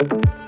you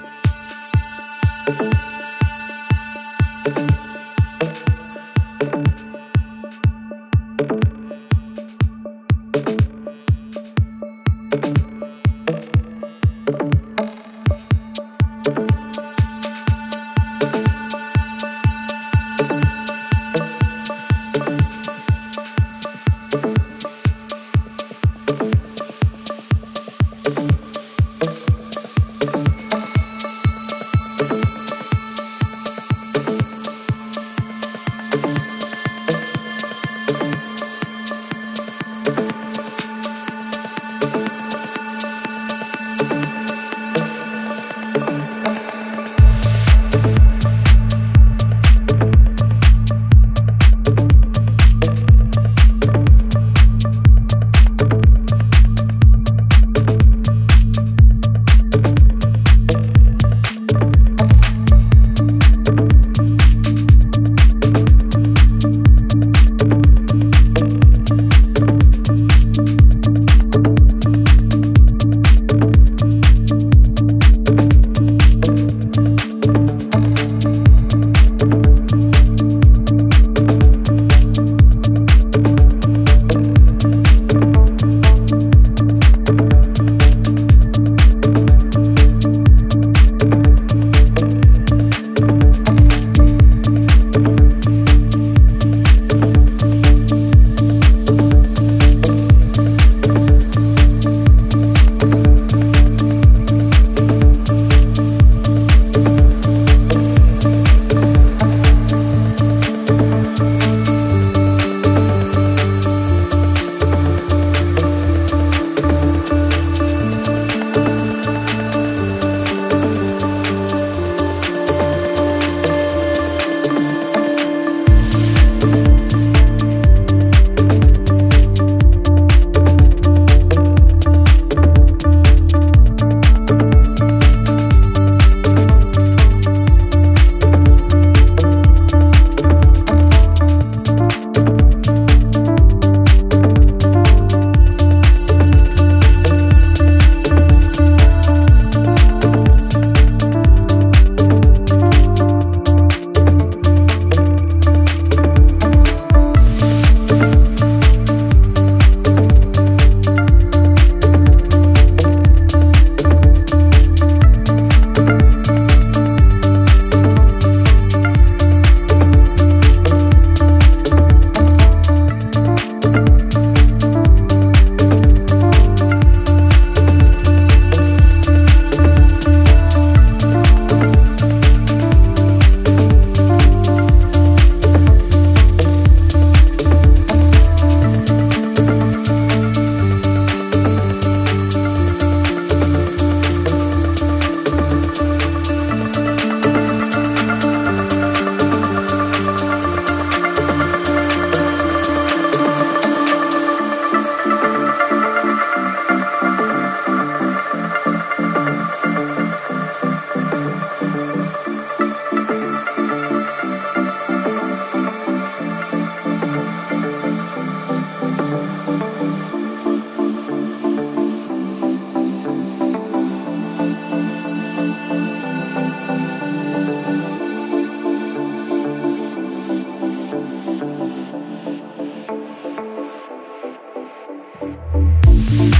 Thank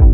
you.